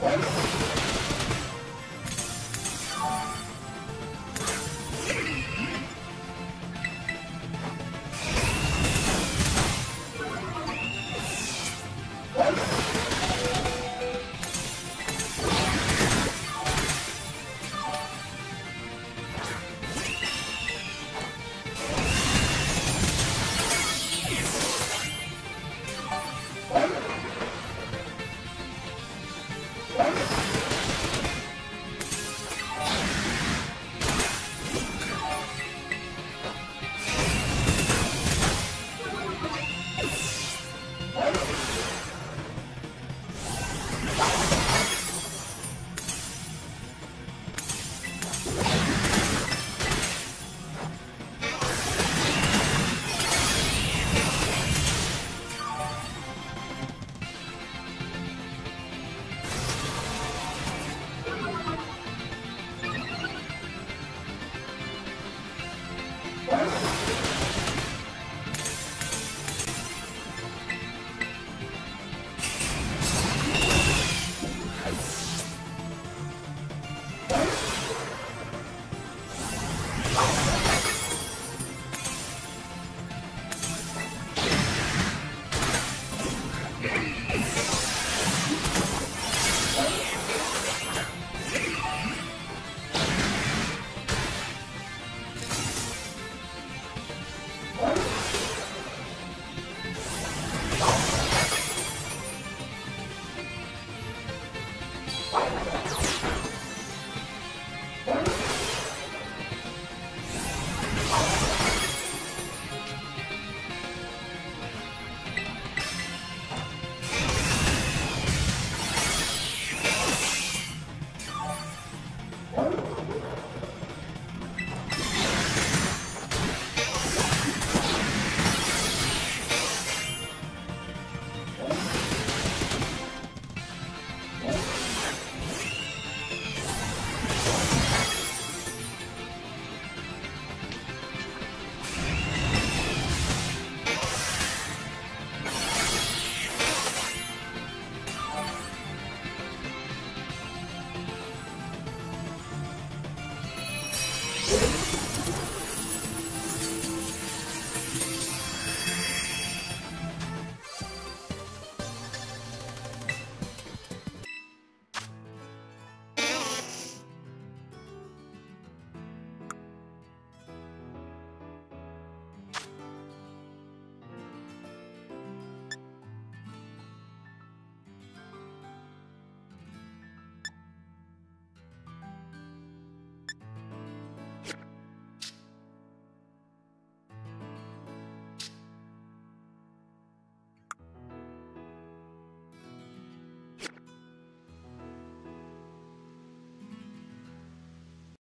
What?